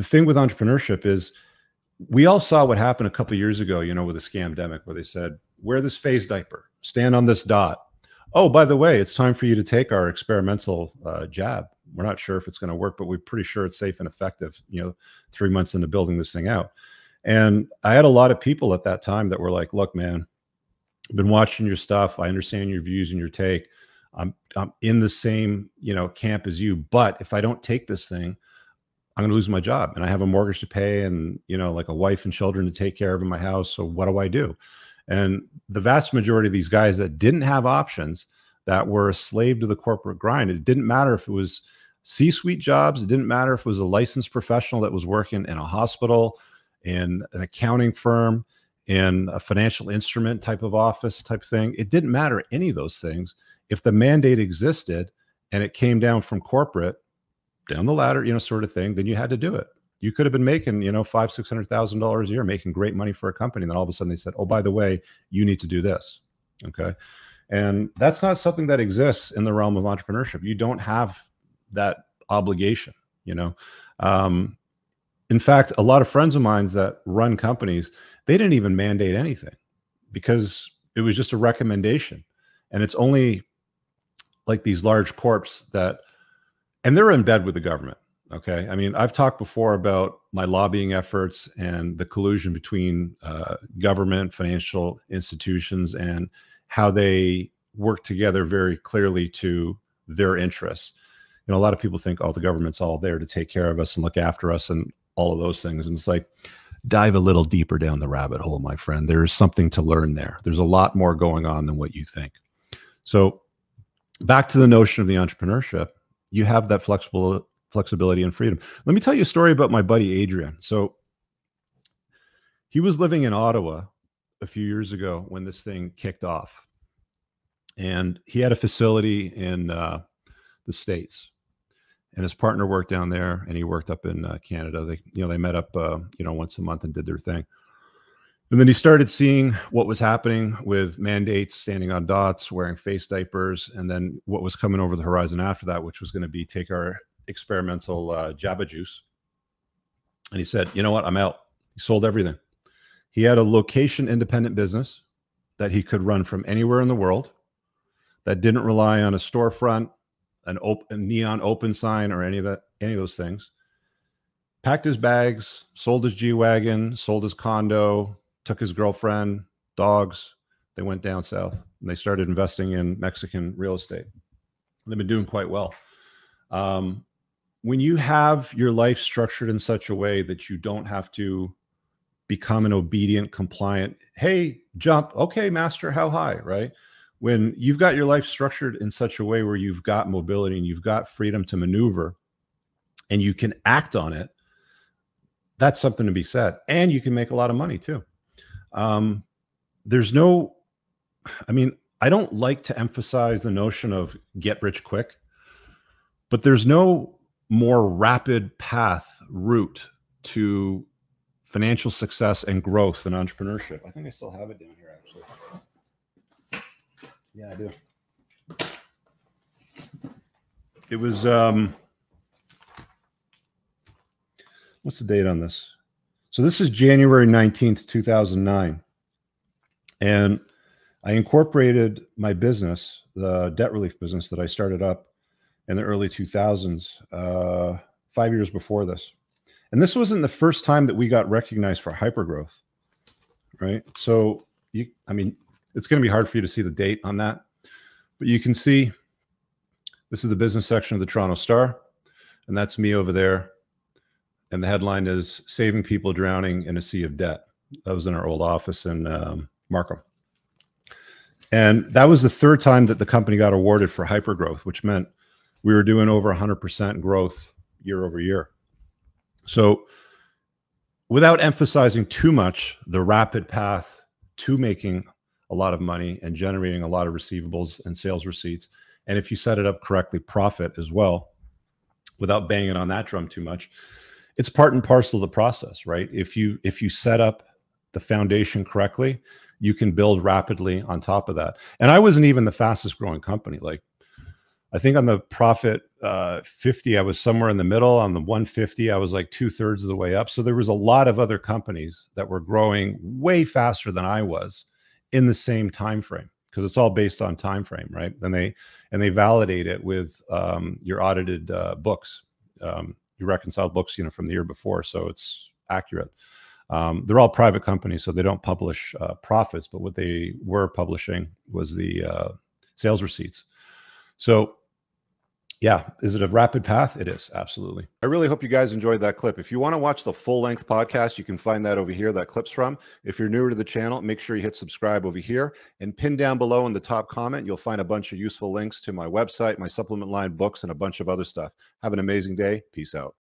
the thing with entrepreneurship is we all saw what happened a couple years ago, you know, with the scamdemic, where they said, wear this phase diaper, stand on this dot. Oh, by the way, it's time for you to take our experimental uh, jab. We're not sure if it's going to work, but we're pretty sure it's safe and effective, you know, three months into building this thing out. And I had a lot of people at that time that were like, look, man, I've been watching your stuff. I understand your views and your take. I'm I'm in the same, you know, camp as you, but if I don't take this thing, I'm going to lose my job and I have a mortgage to pay and, you know, like a wife and children to take care of in my house. So what do I do? And the vast majority of these guys that didn't have options, that were a slave to the corporate grind, it didn't matter if it was C suite jobs, it didn't matter if it was a licensed professional that was working in a hospital, in an accounting firm, in a financial instrument type of office type thing. It didn't matter any of those things. If the mandate existed and it came down from corporate, down the ladder, you know, sort of thing, then you had to do it. You could have been making, you know, five, six hundred thousand dollars a year, making great money for a company. And then all of a sudden they said, Oh, by the way, you need to do this. Okay. And that's not something that exists in the realm of entrepreneurship. You don't have that obligation, you know. Um, in fact, a lot of friends of mine that run companies, they didn't even mandate anything because it was just a recommendation. And it's only like these large corps that, and they're in bed with the government. Okay. I mean, I've talked before about my lobbying efforts and the collusion between uh, government, financial institutions, and how they work together very clearly to their interests. You know, a lot of people think, oh, the government's all there to take care of us and look after us and all of those things. And it's like, dive a little deeper down the rabbit hole, my friend. There's something to learn there. There's a lot more going on than what you think. So, back to the notion of the entrepreneurship, you have that flexible flexibility and freedom. Let me tell you a story about my buddy Adrian. So, he was living in Ottawa a few years ago when this thing kicked off, and he had a facility in uh, the states and his partner worked down there and he worked up in uh, canada they you know they met up uh, you know once a month and did their thing and then he started seeing what was happening with mandates standing on dots wearing face diapers and then what was coming over the horizon after that which was going to be take our experimental uh, jabba juice. And he said you know what? I'm out. He sold everything. He had a location independent business that he could run from anywhere in the world that didn't rely on a storefront an open neon open sign or any of that any of those things. Packed his bags sold his g-wagon sold his condo took his girlfriend dogs they went down south and they started investing in mexican real estate. They've been doing quite well. Um, when you have your life structured in such a way that you don't have to become an obedient compliant hey jump. Okay master how high? right? When you've got your life structured in such a way where you've got mobility and you've got freedom to maneuver and you can act on it that's something to be said. And you can make a lot of money too um, there's no i mean i don't like to emphasize the notion of get rich quick but there's no more rapid path route to financial success and growth than entrepreneurship i think i still have it down here actually yeah, I do. It was um what's the date on this? So this is January 19th, 2009. And I incorporated my business, the debt relief business that I started up in the early 2000s, uh, five years before this. And this wasn't the first time that we got recognized for hypergrowth, right? So you, I mean, it's going to be hard for you to see the date on that, but you can see this is the business section of the Toronto Star, and that's me over there. And the headline is Saving People Drowning in a Sea of Debt. That was in our old office in um, Markham. And that was the third time that the company got awarded for hypergrowth, which meant we were doing over 100% growth year over year. So, without emphasizing too much the rapid path to making a lot of money and generating a lot of receivables and sales receipts. And if you set it up correctly, profit as well, without banging on that drum too much. It's part and parcel of the process, right? If you if you set up the foundation correctly, you can build rapidly on top of that. And I wasn't even the fastest growing company. Like I think on the profit uh, 50, I was somewhere in the middle. On the 150, I was like two thirds of the way up. So there was a lot of other companies that were growing way faster than I was in the same time frame because it's all based on time frame, right? And they and they validate it with um, your audited uh, books, um, your reconciled books, you know, from the year before, so it's accurate. Um, they're all private companies, so they don't publish uh, profits, but what they were publishing was the uh, sales receipts. So yeah, is it a rapid path? It is, absolutely. I really hope you guys enjoyed that clip. If you want to watch the full length podcast, you can find that over here, that clip's from. If you're newer to the channel, make sure you hit subscribe over here and pin down below in the top comment. You'll find a bunch of useful links to my website, my supplement line books, and a bunch of other stuff. Have an amazing day. Peace out.